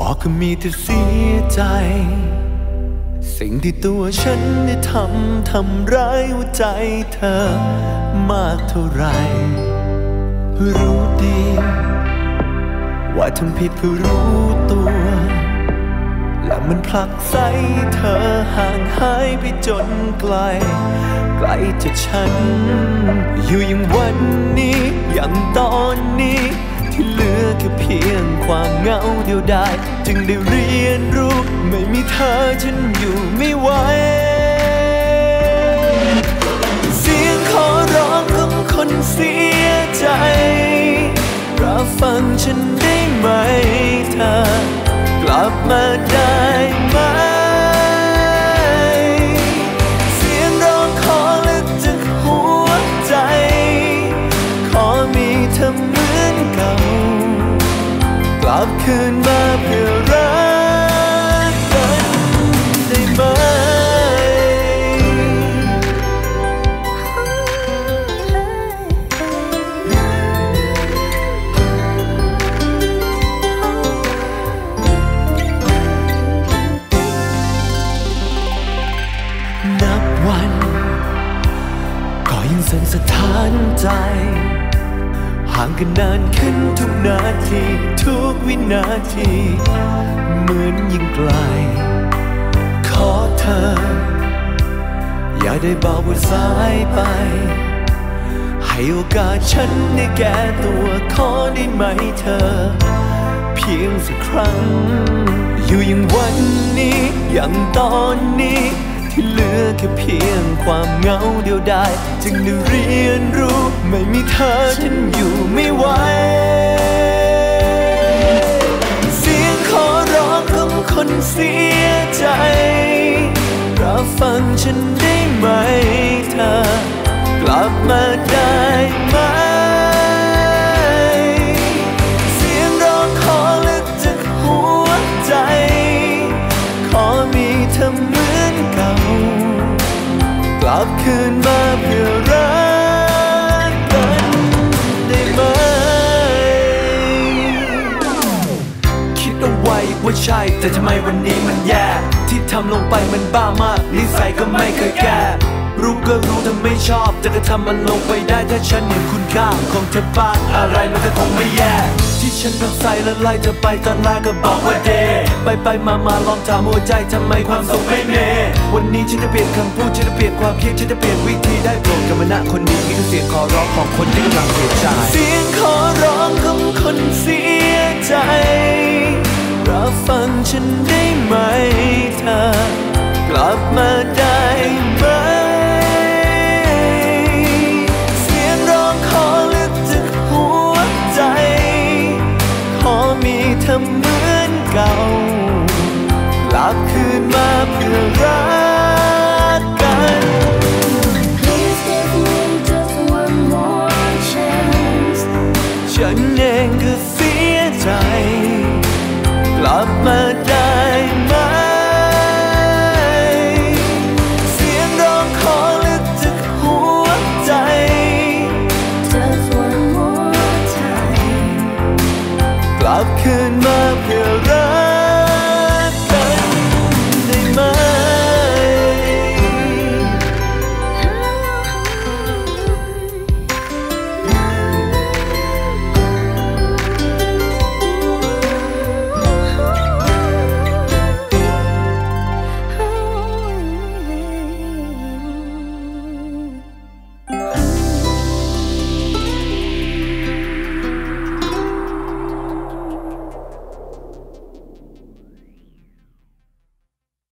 เขาอกก็มีแต่เสียใจ สิ่งที่ตัวฉันได้ทำทำร้ายหัวใจเธอมากเท่าไหรรู้ดี ว่าทำผิดก็รู้ตัว และมันผลักไสเธอห่างหายไปจนไกลไกลจากฉัน อยู่อย่างวันนี้อย่างตอนนี้ ที่เหลือแค่เพียงความเหงาเดียวดายจึงได้เรียนรู้ ไม่มีเธอฉันอยู่ไม่ไหวเสียงขอร้องของคนเสียใจรับฟังฉันได้ไหมเธอกลับมาได้ไหม เพื่อรักกันได้ไหม นับวัน ก็ยังสนสะท้านใจ ห่างกันนานขึ้นทุกนาที ทุกวินาที เหมือนยิ่งไกล ขอเธอ อย่าได้บอกว่าสายไป ให้โอกาสฉันได้แก้ตัวขอได้ไหมเธอ เพียงสักครั้ง อยู่อย่างวันนี้อย่างตอนนี้ ที่เหลือแค่เพียงความเหงาเดียวดายจึงได้เรียนรู้ไม่มีเธอฉันอยู่ไม่ไหวเสียงขอร้องของคนเสียใจรับฟังฉันได้ไหม คืนมาเพื่อรักกันได้ไหม คิดเอาไว้ว่าใช่ แต่ทำไมวันนี้มันแย่ ที่ทำลงไปมันบ้ามากนิสัยก็ไม่เคยแก้ รู้ก็รู้แต่ไม่ชอบ แต่ก็ทำมันลงไปได้ถ้าฉันเห็นคุณค่าของเธอบ้างอะไรมันก็คงไม่แย่ ที่ฉันรักใส่และไล่เธอไปตอนแรกก็บอกว่าเดไปไปมามาลองถามหัวใจทำไมความสุขไม่เมวันนี้ฉันจะเปลี่ยนคำพูดฉันจะเปลี่ยนความคิดฉันจะเปลี่ยนวิธีได้โปรดกรรมนะคนนี้นี่คือเสียงขอร้องของคนที่กำลังเสียใจเสียงขอร้องของคนเสียใจรับฟังฉันได้ไหมเธอกลับมา เหมือนเก่า กลับคืนมาเพื่อรักกัน Love can love your love.